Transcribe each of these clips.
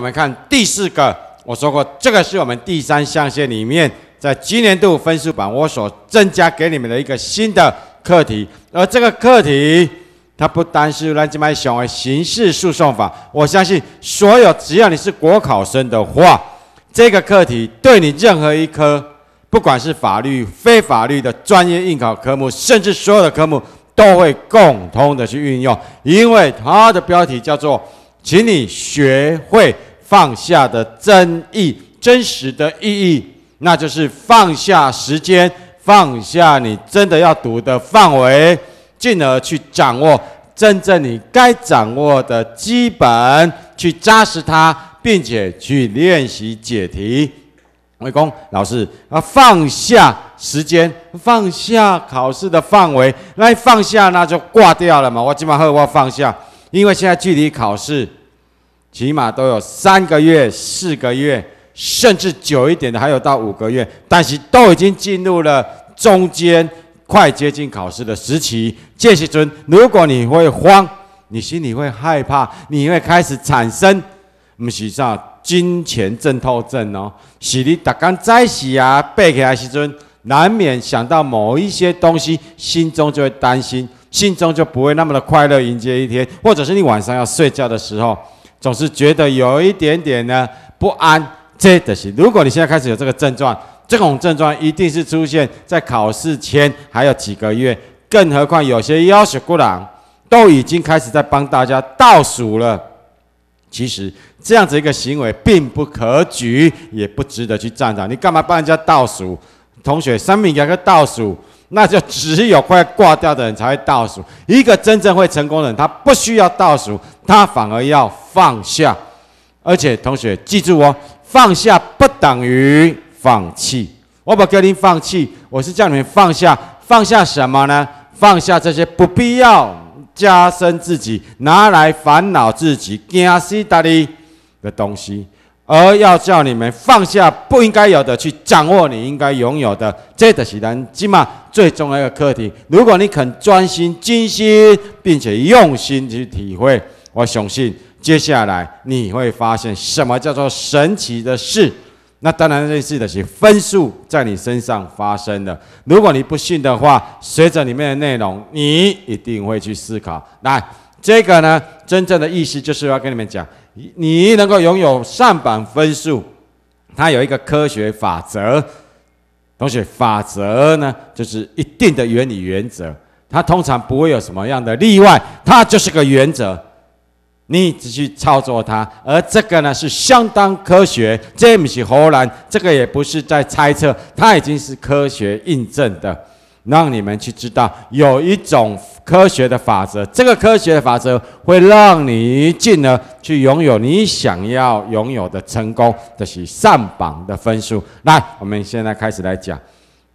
我们看第四个，我说过，这个是我们第三象限里面，在今年度分数榜我所增加给你们的一个新的课题。而这个课题，它不单是来自于想为刑事诉讼法，我相信所有只要你是国考生的话，这个课题对你任何一科，不管是法律、非法律的专业应考科目，甚至所有的科目，都会共通的去运用，因为它的标题叫做“请你学会”。放下的真意，真实的意义，那就是放下时间，放下你真的要读的范围，进而去掌握真正你该掌握的基本，去扎实它，并且去练习解题。魏公老师啊，放下时间，放下考试的范围，来放下那就挂掉了嘛。我基本上我要放下，因为现在距离考试。起码都有三个月、四个月，甚至久一点的，还有到五个月。但是都已经进入了中间，快接近考试的时期。这时尊，如果你会慌，你心里会害怕，你会开始产生，不是啥金钱挣透症哦，是你打刚在洗啊背起来时尊，难免想到某一些东西，心中就会担心，心中就不会那么的快乐迎接一天，或者是你晚上要睡觉的时候。总是觉得有一点点呢不安，这的是。如果你现在开始有这个症状，这种症状一定是出现在考试前还有几个月，更何况有些要求过郎都已经开始在帮大家倒数了。其实这样子一个行为并不可取，也不值得去赞赏。你干嘛帮人家倒数？同学，三米两个倒数。那就只有快挂掉的人才会倒数。一个真正会成功的人，他不需要倒数，他反而要放下。而且，同学记住哦，放下不等于放弃。我不叫你放弃，我是叫你们放下。放下什么呢？放下这些不必要加深自己、拿来烦恼自己、惊死大你的东西。而要叫你们放下不应该有的，去掌握你应该拥有的，这的是咱起码最重要的课题。如果你肯专心、精心，并且用心去体会，我相信接下来你会发现什么叫做神奇的事。那当然，类似的是分数在你身上发生的。如果你不信的话，随着里面的内容，你一定会去思考。来，这个呢，真正的意思就是要跟你们讲。你能够拥有上榜分数，它有一个科学法则。同学，法则呢，就是一定的原理原则，它通常不会有什么样的例外，它就是个原则，你只去操作它。而这个呢，是相当科学，这不是荷兰，这个也不是在猜测，它已经是科学印证的。让你们去知道有一种科学的法则，这个科学的法则会让你进而去拥有你想要拥有的成功，这是上榜的分数。来，我们现在开始来讲，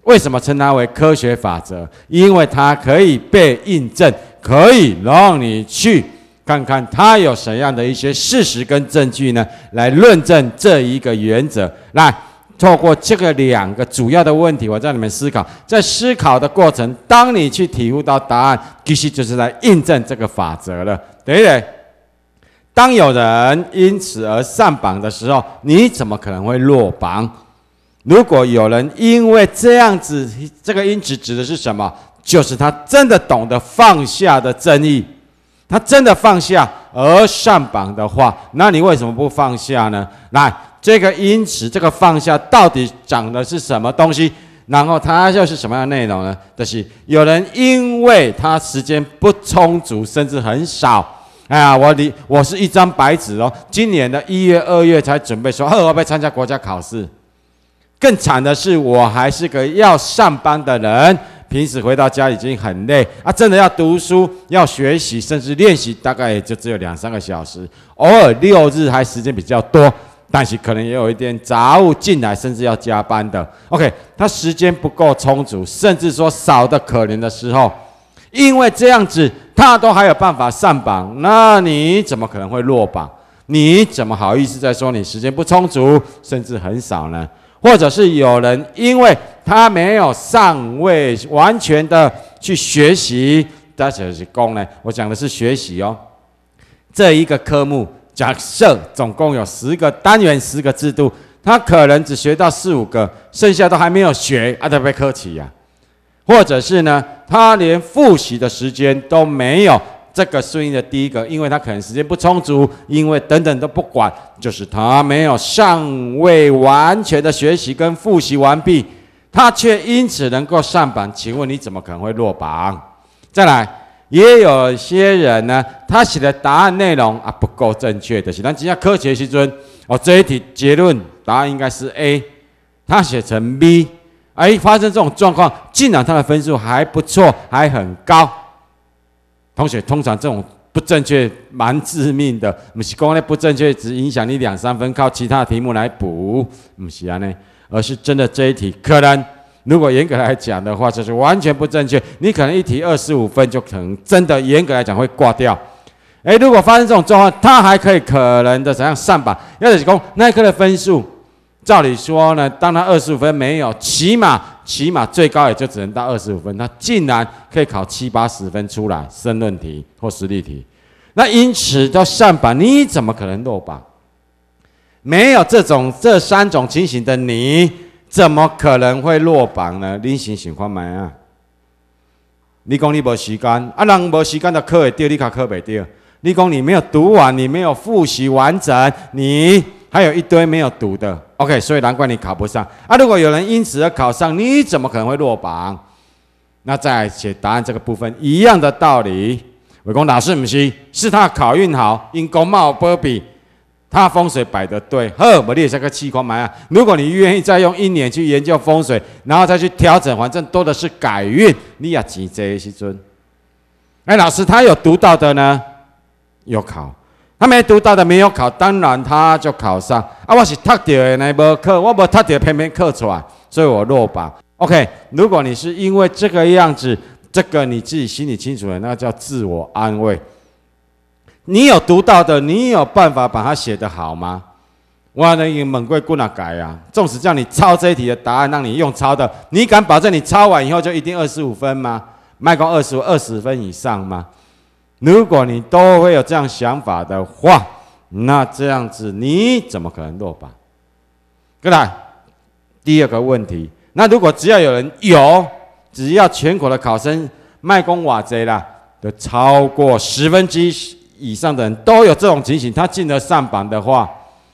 为什么称它为科学法则？因为它可以被印证，可以让你去看看他有什么样的一些事实跟证据呢，来论证这一个原则。来。透过这个两个主要的问题，我让你们思考，在思考的过程，当你去体悟到答案，其实就是在印证这个法则了，对不对？当有人因此而上榜的时候，你怎么可能会落榜？如果有人因为这样子，这个因子指的是什么？就是他真的懂得放下的正义，他真的放下而上榜的话，那你为什么不放下呢？来。这个因此，这个放下到底讲的是什么东西？然后它又是什么样的内容呢？就是有人因为他时间不充足，甚至很少。哎呀，我你我是一张白纸哦。今年的一月、二月才准备说，哦我要参加国家考试？更惨的是，我还是个要上班的人，平时回到家已经很累啊，真的要读书、要学习，甚至练习，大概也就只有两三个小时，偶尔六日还时间比较多。但是可能也有一点杂物进来，甚至要加班的。OK，他时间不够充足，甚至说少的可怜的时候，因为这样子他都还有办法上榜，那你怎么可能会落榜？你怎么好意思在说你时间不充足，甚至很少呢？或者是有人因为他没有尚未完全的去学习，但是是功呢？我讲的是学习哦，这一个科目。假设总共有十个单元、十个制度，他可能只学到四五个，剩下都还没有学，啊，特别客气呀。或者是呢，他连复习的时间都没有。这个顺应的第一个，因为他可能时间不充足，因为等等都不管，就是他没有尚未完全的学习跟复习完毕，他却因此能够上榜。请问你怎么可能会落榜？再来，也有些人呢，他写的答案内容啊不够正确的，是咱今下科学时尊哦，这一题结论答案应该是 A，他写成 B，哎，发生这种状况，竟然他的分数还不错，还很高。同学，通常这种不正确蛮致命的，不是讲咧不正确只影响你两三分，靠其他题目来补，不是啊呢，而是真的这一题可能，如果严格来讲的话，就是完全不正确，你可能一题二十五分就可能真的严格来讲会挂掉。哎，如果发生这种状况，他还可以可能的怎样上榜？要是讲那一科的分数。照理说呢，当他二十五分没有，起码起码最高也就只能到二十五分。他竟然可以考七八十分出来，申论题或实例题。那因此都上榜，你怎么可能落榜？没有这种这三种情形的你，怎么可能会落榜呢？你想想看买啊！你讲你无时间，啊人无时间的课会掉，你考课袂掉。你讲你没有读完，你没有复习完整，你。还有一堆没有读的，OK，所以难怪你考不上啊！如果有人因此而考上，你怎么可能会落榜？那再写答案这个部分一样的道理。伟公老师不是，是他考运好，因公貌波比，他风水摆的对。呵，我列下个气空埋啊！如果你愿意再用一年去研究风水，然后再去调整，反正多的是改运，你也急这些尊。哎，老师他有读到的呢，有考。他没读到的没有考，当然他就考上。啊，我是读到的那无课，我无读到偏偏课出来，所以我落榜。OK，如果你是因为这个样子，这个你自己心里清楚的，那叫自我安慰。你有读到的，你有办法把它写得好吗？我能用猛贵棍哪改啊？纵使叫你抄这一题的答案，让你用抄的，你敢保证你抄完以后就一定二十五分吗？卖光二十五二十分以上吗？如果你都会有这样想法的话，那这样子你怎么可能落榜？过来，第二个问题，那如果只要有人有，只要全国的考生卖公瓦贼啦，的超过十分之一以上的人都有这种情形，他进了上榜的话，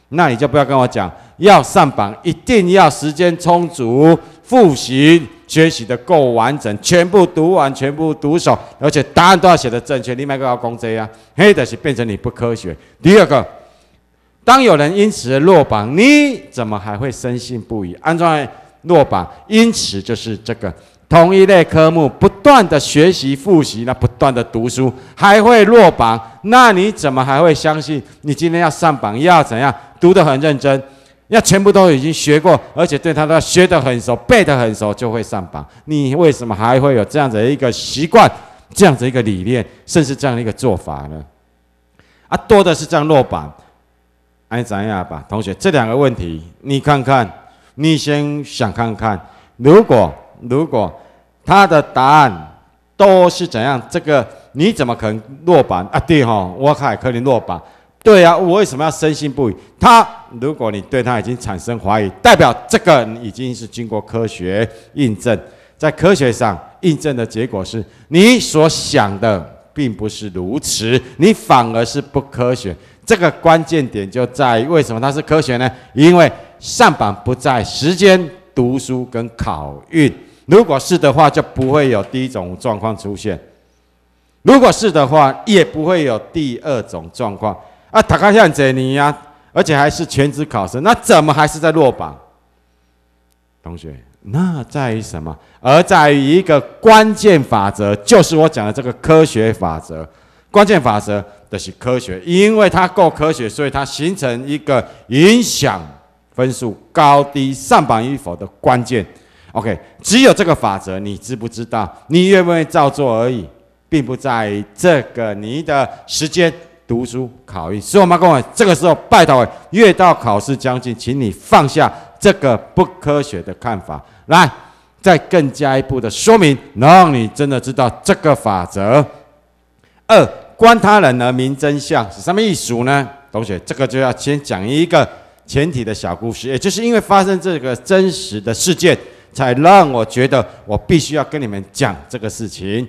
那你就不要跟我讲要上榜，一定要时间充足，复习。学习的够完整，全部读完，全部读熟，而且答案都要写的正确。另外一个要公这样，黑的是变成你不科学。第二个，当有人因此落榜，你怎么还会深信不疑？安装落榜，因此就是这个同一类科目不不断的学习复习，那不断的读书还会落榜，那你怎么还会相信你今天要上榜要怎样读得很认真？要全部都已经学过，而且对他都学得很熟，背得很熟，就会上榜。你为什么还会有这样子的一个习惯，这样子一个理念，甚至这样的一个做法呢？啊，多的是这样落榜。哎，怎样吧，同学，这两个问题，你看看，你先想看看，如果如果他的答案都是怎样，这个你怎么可能落榜啊？对哈，我看可能落榜。对啊，我为什么要深信不疑？他，如果你对他已经产生怀疑，代表这个已经是经过科学印证，在科学上印证的结果是你所想的并不是如此，你反而是不科学。这个关键点就在于为什么它是科学呢？因为上榜不在时间、读书跟考运。如果是的话，就不会有第一种状况出现；如果是的话，也不会有第二种状况。啊，塔卡像这尼呀，而且还是全职考生，那怎么还是在落榜？同学，那在于什么？而在于一个关键法则，就是我讲的这个科学法则。关键法则的是科学，因为它够科学，所以它形成一个影响分数高低、上榜与否的关键。OK，只有这个法则，你知不知道？你愿不愿意照做而已，并不在于这个你的时间。读书考运，所以我妈跟我这个时候拜托，越到考试将近，请你放下这个不科学的看法，来，再更加一步的说明，让你真的知道这个法则。二观他人而明真相是什么意思呢？同学，这个就要先讲一个前提的小故事，也就是因为发生这个真实的事件，才让我觉得我必须要跟你们讲这个事情。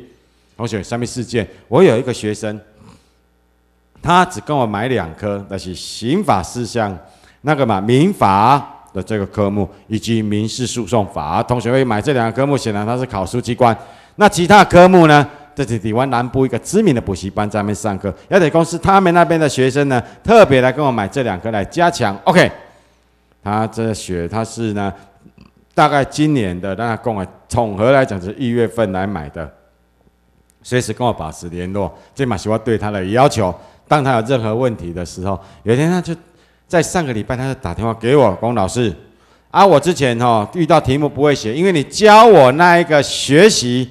同学，上面事件，我有一个学生，他只跟我买两科，那是刑法事项那个嘛，民法的这个科目以及民事诉讼法。同学会买这两个科目，显然他是考书机关。那其他科目呢？这是台湾南部一个知名的补习班在那边上课。亚得公司他们那边的学生呢，特别来跟我买这两科来加强。OK，他这学他是呢，大概今年的，那跟我统合来讲是一月份来买的，随时跟我保持联络。这嘛是我对他的要求。当他有任何问题的时候，有一天他就在上个礼拜，他就打电话给我，龚老师啊，我之前哈遇到题目不会写，因为你教我那一个学习。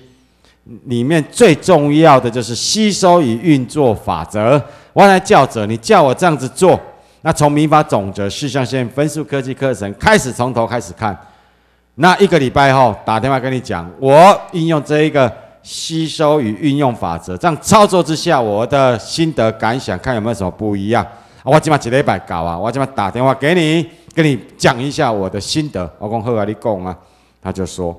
里面最重要的就是吸收与运作法则。我来教者，你叫我这样子做，那从民法总则事项线分数科技课程开始，从头开始看。那一个礼拜后打电话跟你讲，我应用这一个吸收与运用法则，这样操作之下，我的心得感想，看有没有什么不一样。我今码几礼拜搞啊，我今码打电话给你，跟你讲一下我的心得。我讲后来，你讲啊，他就说。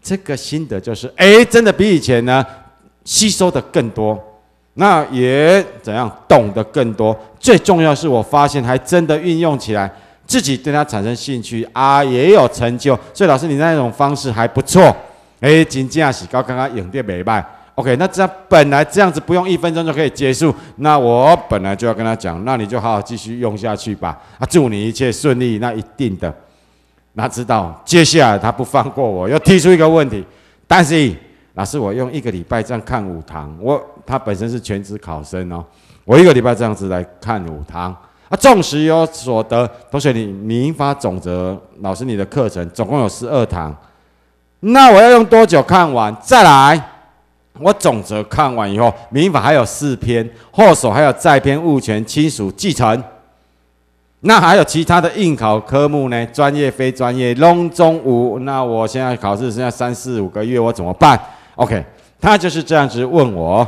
这个心得就是，哎，真的比以前呢吸收的更多，那也怎样懂得更多。最重要是我发现还真的运用起来，自己对他产生兴趣啊，也有成就。所以老师你那种方式还不错，哎，金价喜高，刚刚影店没卖。OK，那这样本来这样子不用一分钟就可以结束，那我本来就要跟他讲，那你就好好继续用下去吧。啊，祝你一切顺利，那一定的。他知道接下来他不放过我，又提出一个问题。但是老师，我用一个礼拜这样看五堂，我他本身是全职考生哦，我一个礼拜这样子来看五堂啊，纵使有所得。同学，你民法总则，老师你的课程总共有十二堂，那我要用多久看完？再来，我总则看完以后，民法还有四篇，后手还有再篇物权亲属继承。那还有其他的应考科目呢？专业、非专业，隆中五。那我现在考试剩下三四五个月，我怎么办？OK，他就是这样子问我，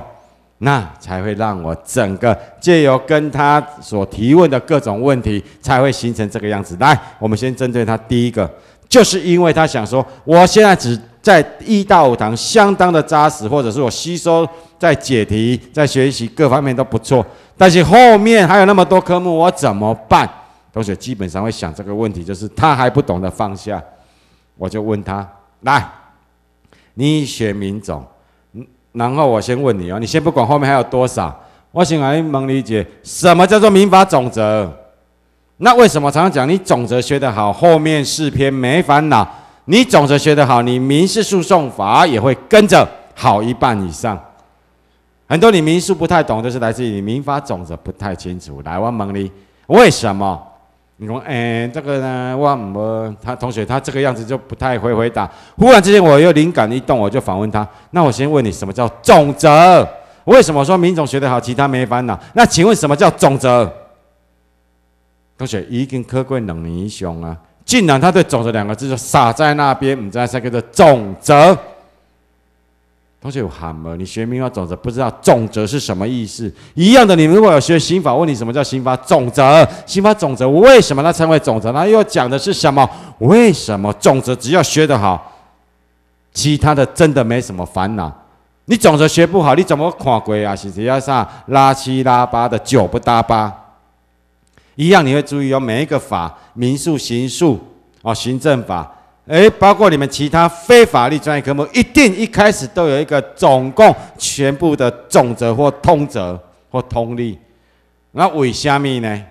那才会让我整个借由跟他所提问的各种问题，才会形成这个样子。来，我们先针对他第一个，就是因为他想说，我现在只在一到五堂相当的扎实，或者是我吸收在解题、在学习各方面都不错，但是后面还有那么多科目，我怎么办？同学基本上会想这个问题，就是他还不懂得放下，我就问他：来，你选民总，然后我先问你哦，你先不管后面还有多少，我先来蒙理解什么叫做民法总则。那为什么常常讲你总则学得好，后面四篇没烦恼？你总则学得好，你民事诉讼法也会跟着好一半以上。很多你民诉不太懂，就是来自于你民法总则不太清楚。来，我蒙你，为什么？你说，哎，这个呢，我他同学他这个样子就不太会回答。忽然之间，我又灵感一动，我就反问他：那我先问你，什么叫总则？为什么说民总学得好，其他没烦恼？那请问什么叫总则？同学已经科贵冷凝雄啊，竟然他对总则两个字就傻在那边，唔知道这个总则。同学有喊吗？你学民法总则不知道总则是什么意思？一样的，你如果有学刑法，问你什么叫刑法总则？刑法总则为什么它称为总则？它又讲的是什么？为什么总则只要学得好，其他的真的没什么烦恼？你总则学不好，你怎么看鬼啊？是只要上拉七拉八的九不搭八？一样，你会注意哦，每一个法，民诉、刑诉哦，行政法。诶，包括你们其他非法律专业科目，一定一开始都有一个总共全部的总则或通则或通例。那为虾米呢？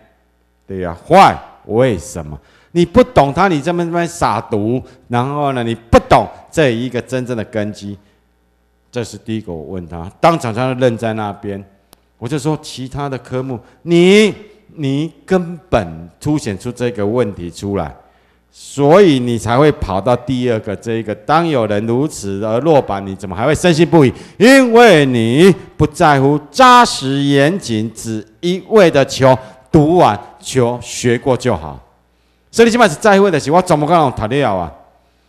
对呀，坏为什么？你不懂它，你这么这么傻读，然后呢，你不懂这一个真正的根基。这是第一个，我问他，当场他就愣在那边。我就说，其他的科目，你你根本凸显出这个问题出来。所以你才会跑到第二个这一个。当有人如此而落榜，你怎么还会深信不疑？因为你不在乎扎实严谨，只一味的求读完、求学过就好。所以你起码是在乎的是，我怎么可能读了啊？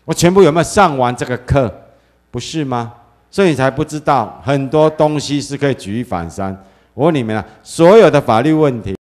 我全部有没有上完这个课？不是吗？所以你才不知道很多东西是可以举一反三。我问你们啊，所有的法律问题。